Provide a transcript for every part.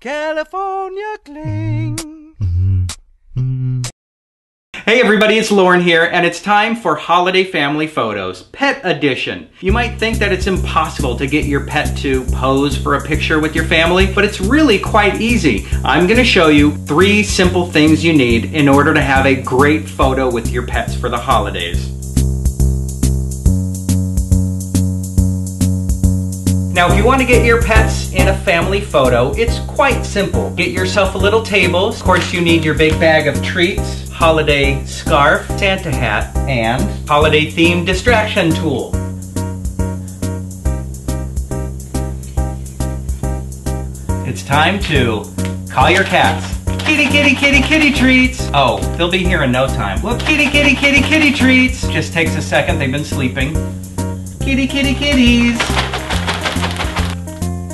California Kling. Hey everybody, it's Loren here, and it's time for Holiday Family Photos, Pet Edition. You might think that it's impossible to get your pet to pose for a picture with your family, but it's really quite easy. I'm gonna show you three simple things you need in order to have a great photo with your pets for the holidays. Now, if you want to get your pets in a family photo, it's quite simple. Get yourself a little table. Of course, you need your big bag of treats, holiday scarf, Santa hat, and holiday themed distraction tool. It's time to call your cats. Kitty, kitty, kitty, kitty treats. Oh, they'll be here in no time. Look, kitty, kitty, kitty, kitty treats. Just takes a second, they've been sleeping. Kitty, kitty, kitties.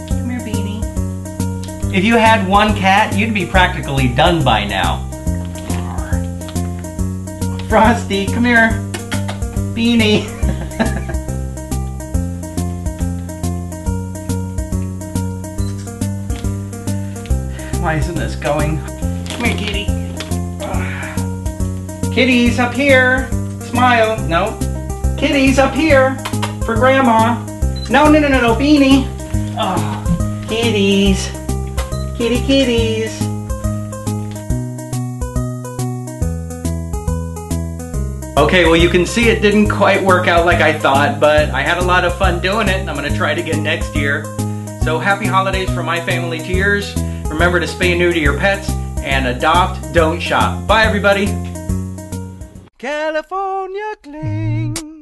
Come here, Beanie. If you had one cat, you'd be practically done by now. Frosty, come here. Beanie. Why isn't this going? Come here, kitty. Ugh. Kitties up here. Smile. No. Kitties up here for grandma. No, no, no, no, no, Beanie. Oh, kitties. Kitty kitties. Okay, well you can see it didn't quite work out like I thought, but I had a lot of fun doing it and I'm gonna try it again next year. So happy holidays from my family to yours. Remember to spay neuter your pets and adopt, don't shop. Bye everybody. California Kling.